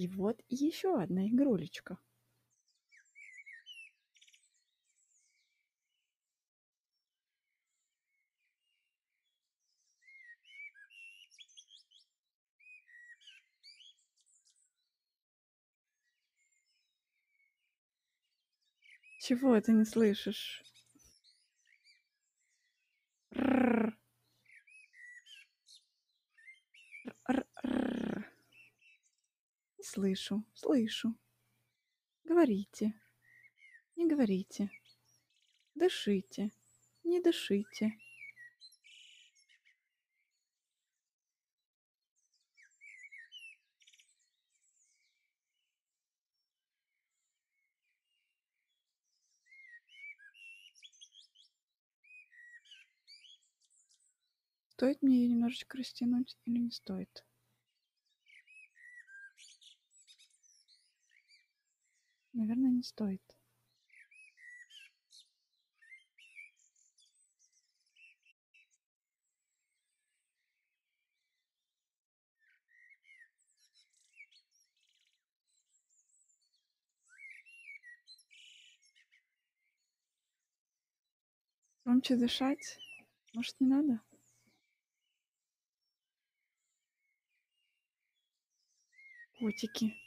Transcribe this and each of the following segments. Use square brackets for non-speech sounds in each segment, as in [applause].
И вот еще одна игрулечка. Чего ты не слышишь? Слышу, слышу. Говорите, не говорите. Дышите, не дышите. Стоит мне ее немножечко растянуть или не стоит? Наверное, не стоит. Громче дышать? Может, не надо? Котики.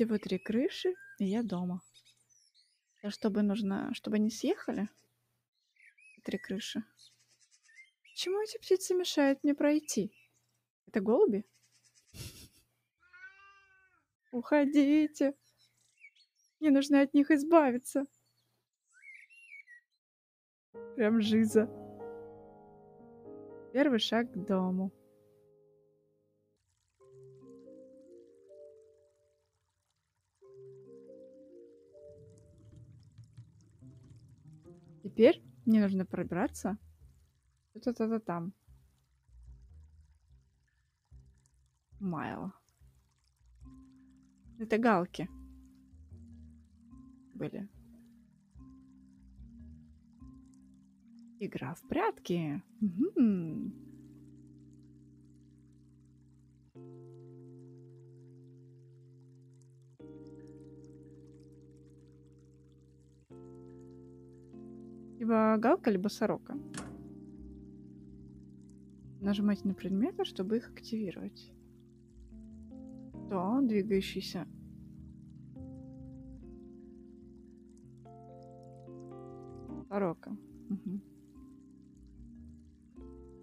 Всего три крыши, и я дома. А чтобы нужно, чтобы они съехали? Три крыши. Почему эти птицы мешают мне пройти? Это голуби? Уходите. Мне нужно от них избавиться. Прям жиза. Первый шаг к дому. Теперь мне нужно пробраться что-то там. Майл. Это галки были. Игра в прятки. Мгм. Либо галка, либо сорока. Нажимать на предметы, чтобы их активировать. То, двигающийся. Сорока. Мгм.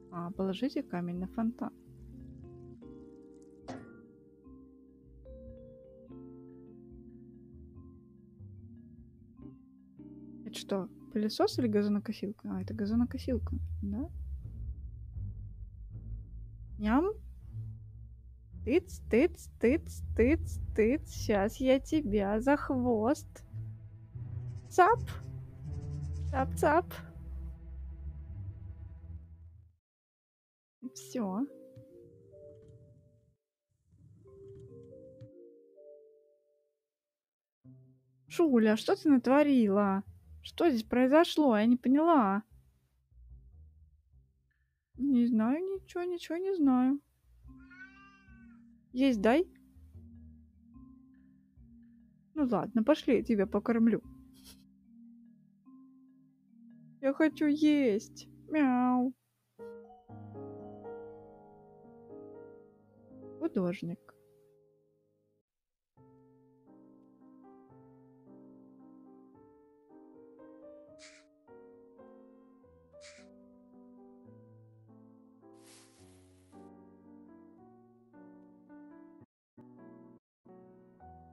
А, положите камень на фонтан. Это что, пылесос или газонокосилка? А, это газонокосилка, да? Ням. Тыц, тыц, тыц, тыц, тыц. Сейчас я тебя за хвост. Цап. Цап, цап. Все. Шуля, что ты натворила? Что здесь произошло? Я не поняла. Не знаю ничего, ничего не знаю. Есть дай? Ну ладно, пошли, я тебя покормлю. Я хочу есть. Мяу. Художник.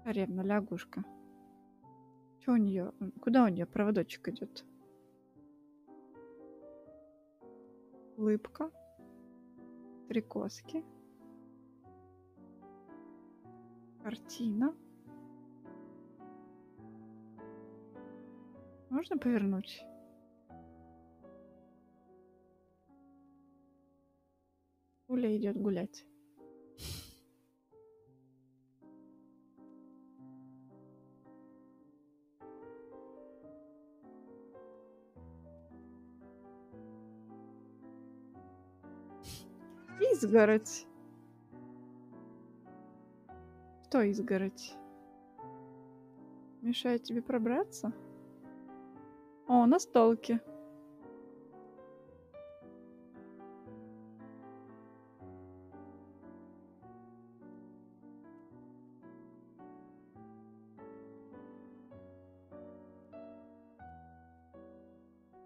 Царевна, лягушка. Что у нее? Куда у нее проводочек идет? Улыбка. Три коски. Картина. Можно повернуть? Уля идет гулять. Изгородь? Что изгородь? Мешает тебе пробраться? О, настолки.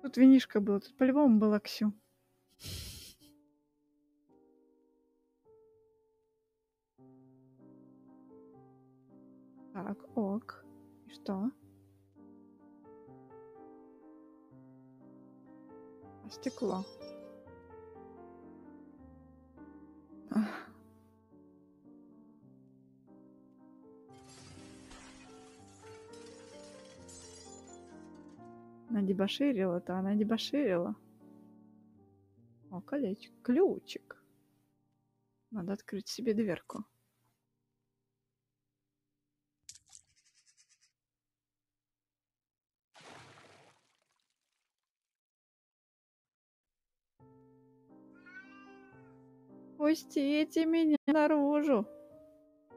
Тут винишка был, тут по-любому была Ксю. Стекло. Она дебоширила-то, она дебоширила. О, колечко. Ключик. Надо открыть себе дверку. Пустите меня наружу.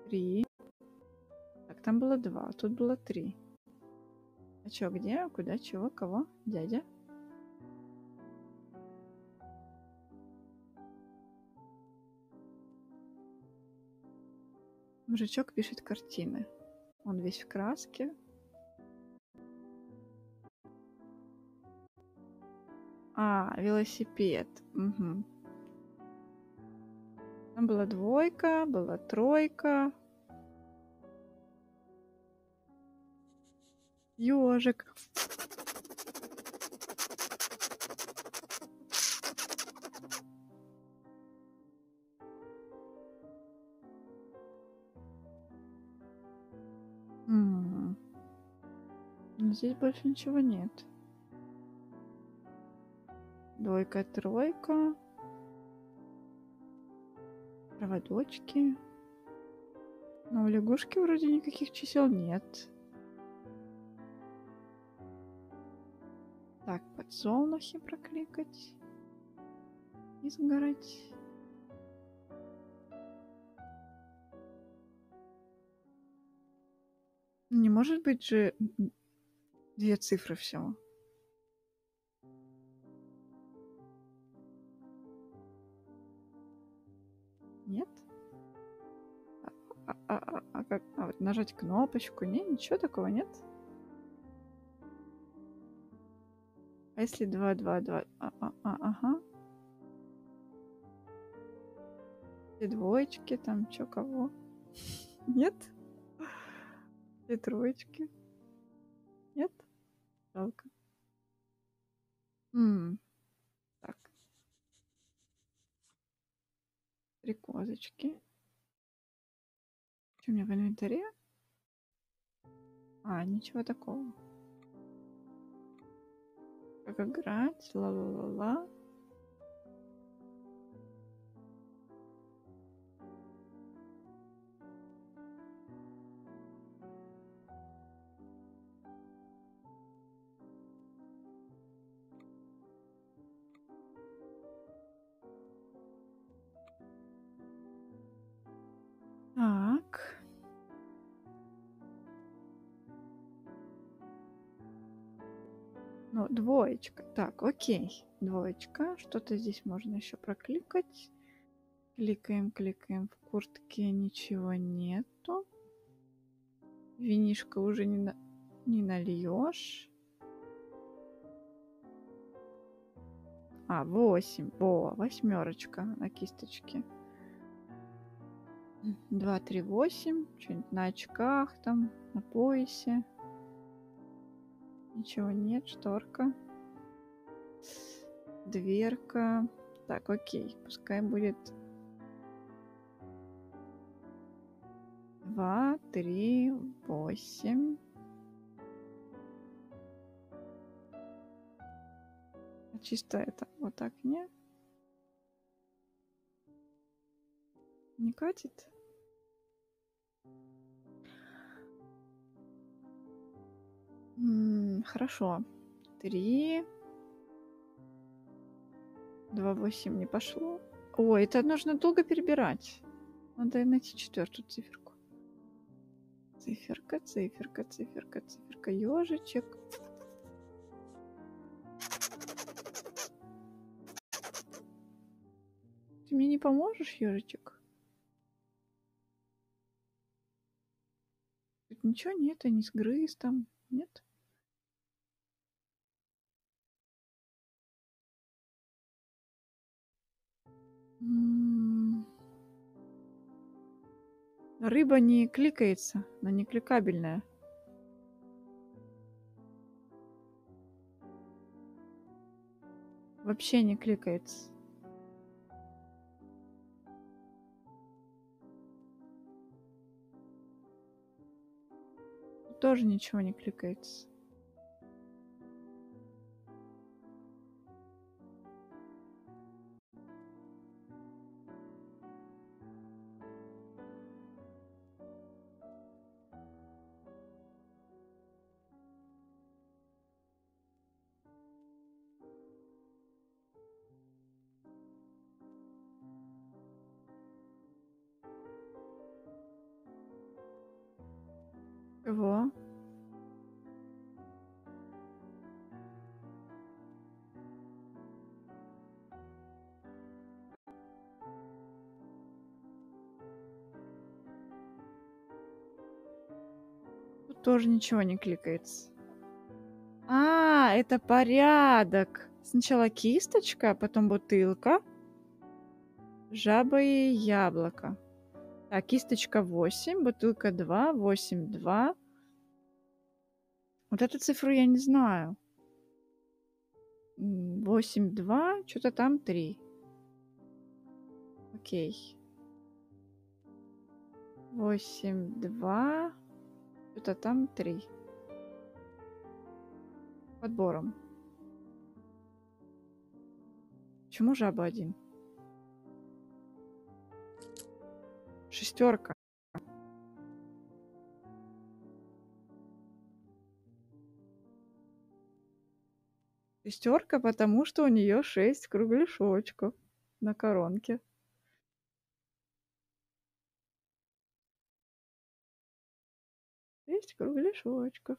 Три. Так, там было два, тут было три. А чё, где, куда, чего, кого? Дядя? Мужичок пишет картины. Он весь в краске. А, велосипед. Угу. Там была двойка, была тройка. Ёжик. М. Ну, здесь больше ничего нет. Двойка, тройка. Проводочки. Но у лягушки вроде никаких чисел нет. Так, подсолнухи прокликать. Изгородь. Не может быть же две цифры всего. Нет? А, а- а- а как? А вот нажать кнопочку? Не, ничего такого нет? А если 2, 2, 2? А, а, а, ага. И двоечки там, чё, кого? [laughs] Нет? И троечки? Нет? Жалко. М, три козочки. Что у меня в инвентаре? А, ничего такого. Как играть? Ла-ла-ла-ла. Ну, двоечка. Так, окей. Двоечка. Что-то здесь можно еще прокликать. Кликаем, кликаем. В куртке ничего нету. Винишко уже не, на... не нальешь. А, восемь. Во, восьмерочка на кисточке. Два, три, восемь. Что-нибудь на очках там, на поясе. Ничего нет, шторка. Дверка. Так, окей, пускай будет два, три, восемь. Чисто это вот так, не? Не катит? Хорошо. Три. Два восемь не пошло. Ой, это нужно долго перебирать. Надо найти четвертую циферку. Циферка, циферка, циферка, циферка, ежичек. Ты мне не поможешь, ежичек? Тут ничего нет, не сгрыз там, нет? Рыба не кликается, она не кликабельная. Вообще не кликается. Тоже ничего не кликается. Во. Тут тоже ничего не кликается. А, это порядок. Сначала кисточка, потом бутылка, жаба и яблоко. Так, кисточка 8, бутылка 2, 8, 2. Вот эту цифру я не знаю. 8, 2, что-то там 3. Окей. 8, 2, что-то там 3. Подбором. Почему жаба один? Шестерка. Шестерка, потому что у нее шесть кругляшочков на коронке. Шесть кругляшочков.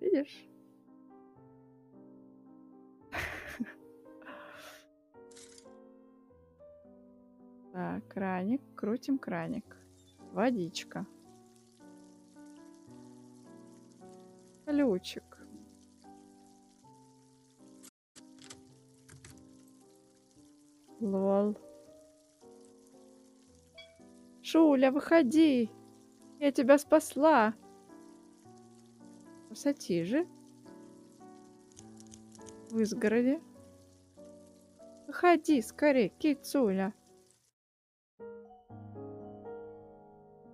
Видишь? Так, краник, крутим краник. Водичка. Ключик. Лол. Шуля, выходи. Я тебя спасла. Пассатижи. В изгороде. Выходи скорее, кицуля.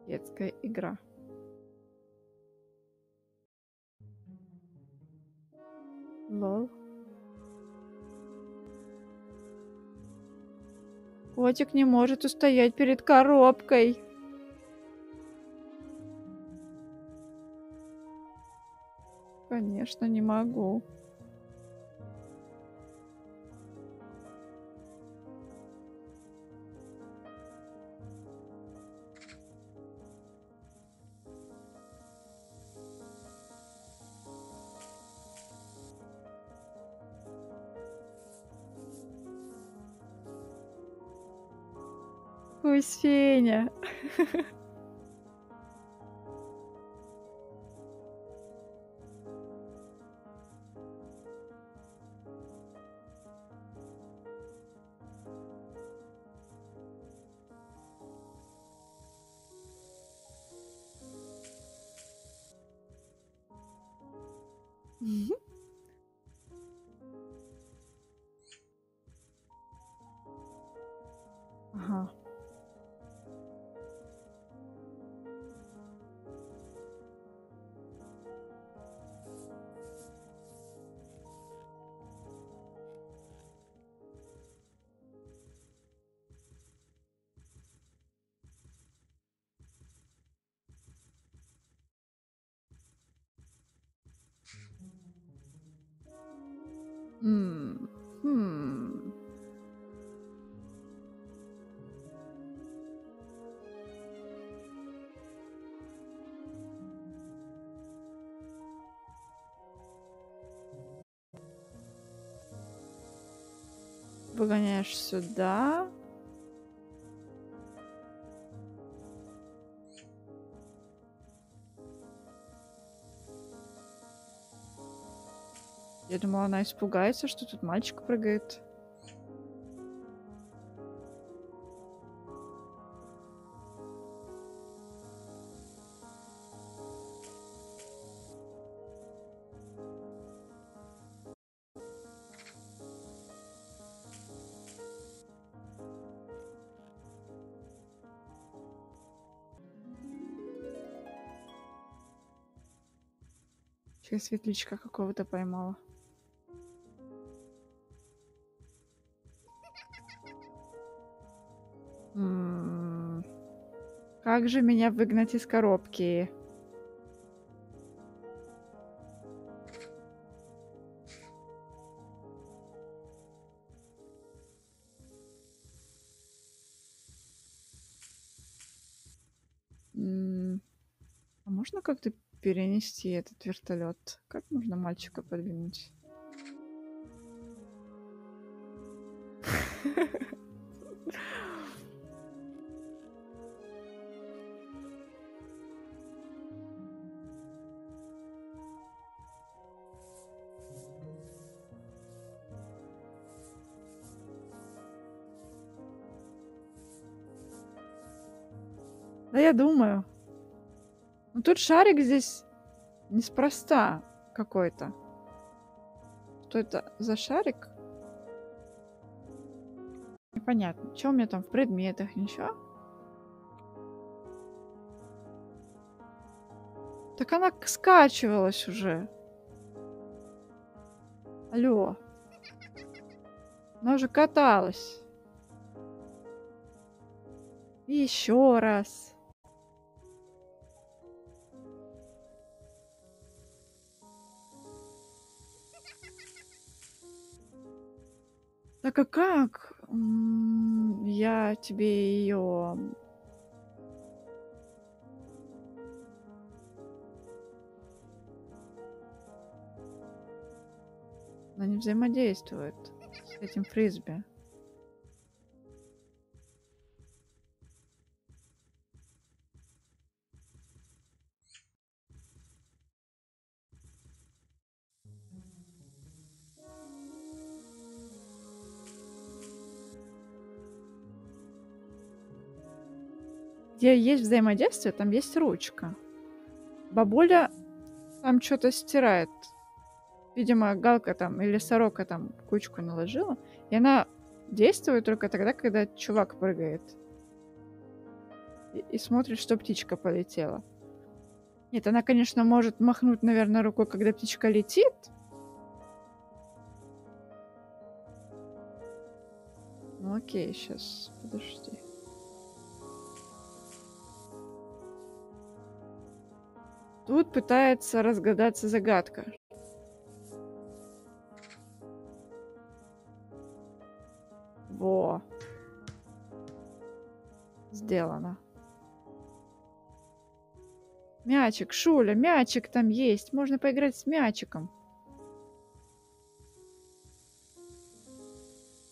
Детская игра. Лол. Котик не может устоять перед коробкой. Конечно, не могу. Феня. [laughs] Хм. Хм. Выгоняешь сюда. Я думала, она испугается, что тут мальчик прыгает. Сейчас светлячка какого-то поймала. Как же меня выгнать из коробки? А можно как-то перенести этот вертолет? Как можно мальчика подвинуть? [laughs] Да я думаю. Ну тут шарик здесь неспроста какой-то. Что это за шарик? Непонятно. Что у меня там в предметах? Ничего? Так она скачивалась уже. Алло. Она уже каталась. И еще раз. Так а как? Я тебе ее... Она не взаимодействует с этим фрисби. Где есть взаимодействие, там есть ручка. Бабуля там что-то стирает. Видимо, галка там или сорока там кучку наложила. И она действует только тогда, когда чувак прыгает. И, и смотрит, что птичка полетела. Нет, она, конечно, может махнуть, наверное, рукой, когда птичка летит. Ну окей, сейчас, подожди. Тут пытается разгадаться загадка. Во. Сделано. Мячик, Шуля, мячик там есть. Можно поиграть с мячиком.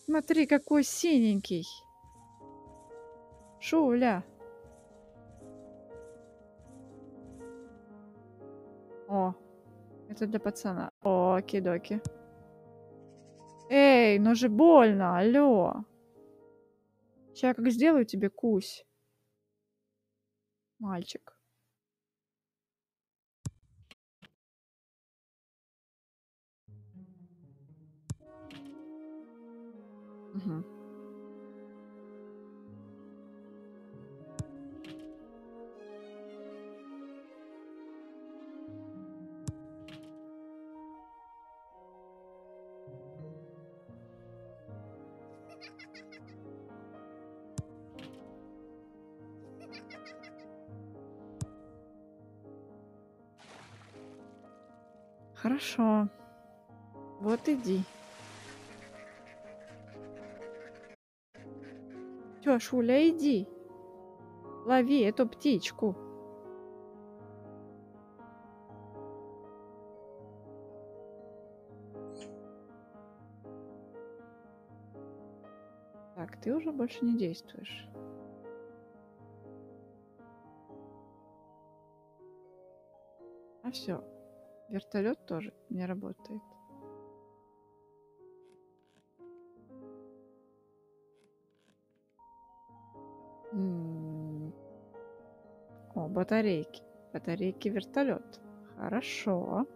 Смотри, какой синенький. Шуля. Это для пацана. О, кидоки. Эй, ну же больно, алло. Сейчас как сделаю тебе кусь. Мальчик. Мгм. Хорошо. Вот иди. Чё, Шуля, иди. Лови эту птичку. Так, ты уже больше не действуешь. А все, вертолет тоже не работает. М. О, батарейки. Батарейки вертолет. Хорошо.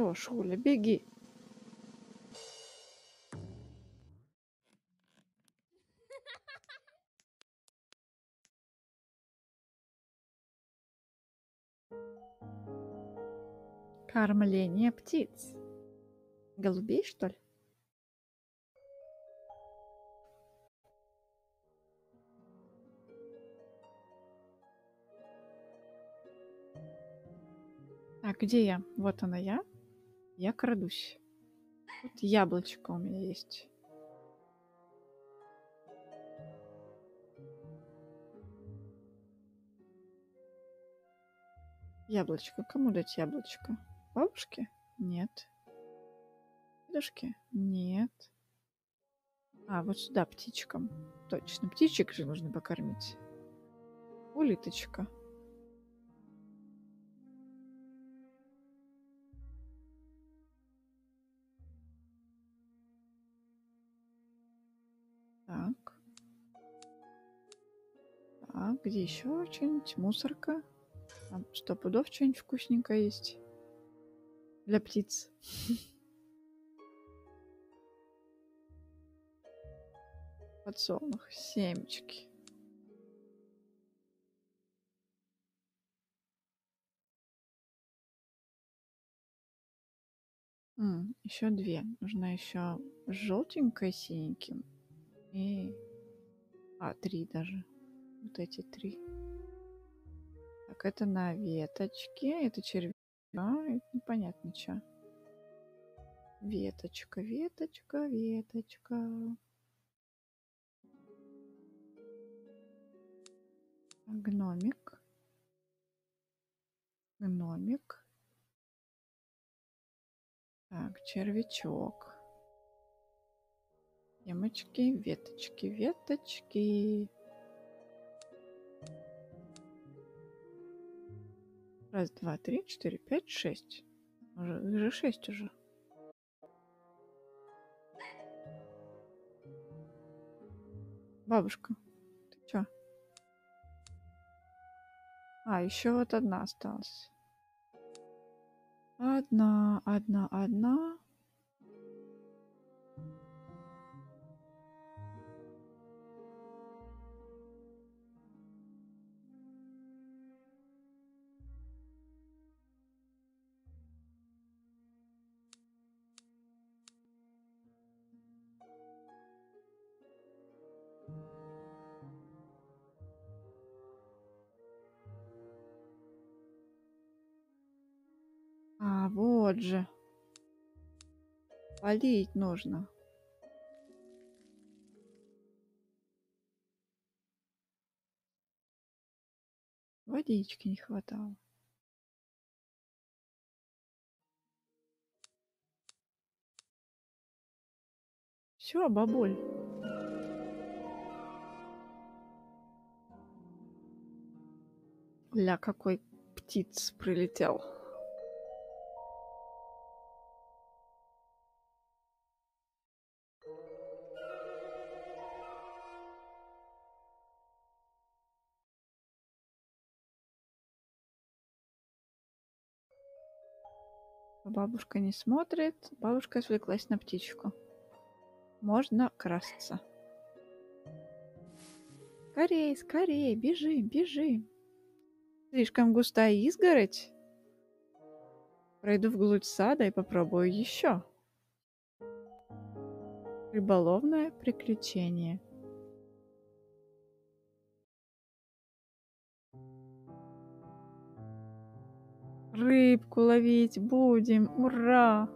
Все, Шуля, беги. Кормление птиц. Голубей, что ли? А где я? Вот она я. Я крадусь. Вот яблочко у меня есть. Яблочко. Кому дать яблочко? Бабушке? Нет. Дедушке? Нет. А, вот сюда птичкам. Точно, птичек же нужно покормить. Улиточка. Где еще что-нибудь? Мусорка. Там сто пудов что-нибудь вкусненькое есть. Для птиц. [laughs] Подсолнух, семечки. М, еще две. Нужна еще желтенькая синеньким. И... А, три даже. Вот эти три. Так, это на веточке. Это червяк. Это непонятно что. Веточка, веточка, веточка. Гномик. Гномик. Так, червячок. Темочки, веточки, веточки. Раз, два, три, четыре, пять, шесть. Уже, их же шесть уже. Бабушка, ты чё? А, еще вот одна осталась. Одна, одна, одна. Вот же. Полить нужно. Водички не хватало. Все, бабуль. Ля, какой птиц прилетел. Бабушка не смотрит. Бабушка отвлеклась на птичку. Можно красться. Скорей, скорей, бежим, бежим. Слишком густая изгородь. Пройду вглубь сада и попробую еще. Рыболовное приключение. Рыбку ловить будем. Ура!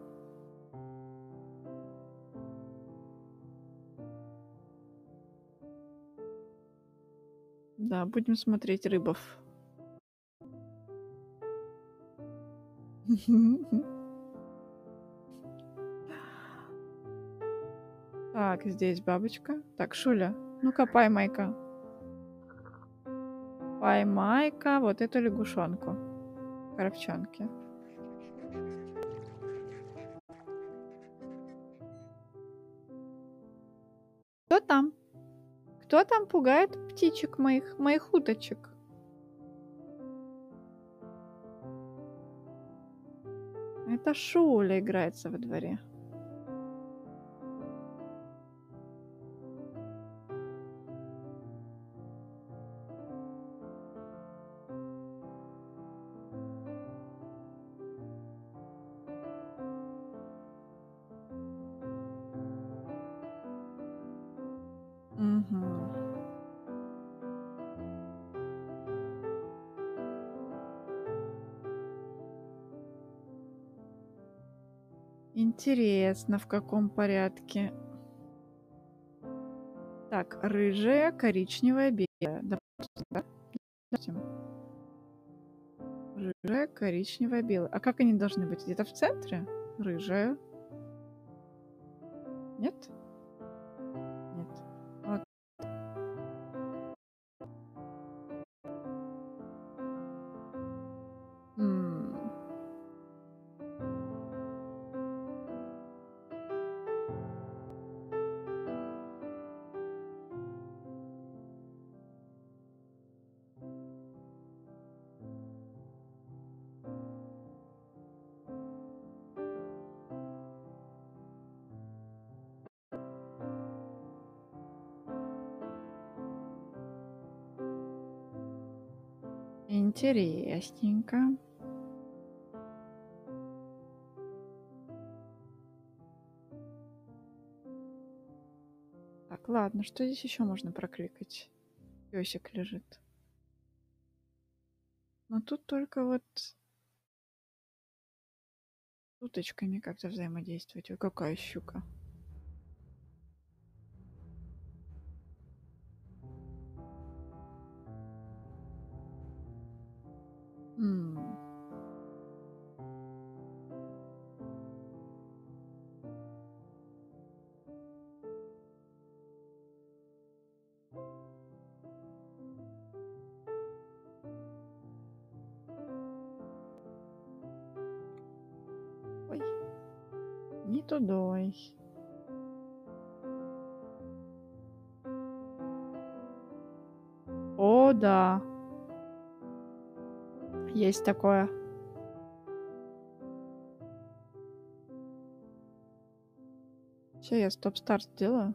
Да, будем смотреть рыбов. Так, здесь бабочка. Так, Шуля, ну-ка поймай-ка. Поймай-ка вот эту лягушонку. Коробчонки. Кто там? Кто там пугает птичек моих, моих уточек? Это Шуля играется во дворе. Интересно, в каком порядке. Так, рыжая, коричневая, белая. Допустим, да? Допустим. Рыжая, коричневая, белая. А как они должны быть? Где-то в центре? Рыжая. Нет? Нет. Интересненько. Так, ладно, что здесь еще можно прокликать? Песик лежит. Но тут только вот с уточками как-то взаимодействовать. Ой, какая щука. М. Ой. Не тудой. О, да. Есть такое. Сейчас я стоп-старт сделаю.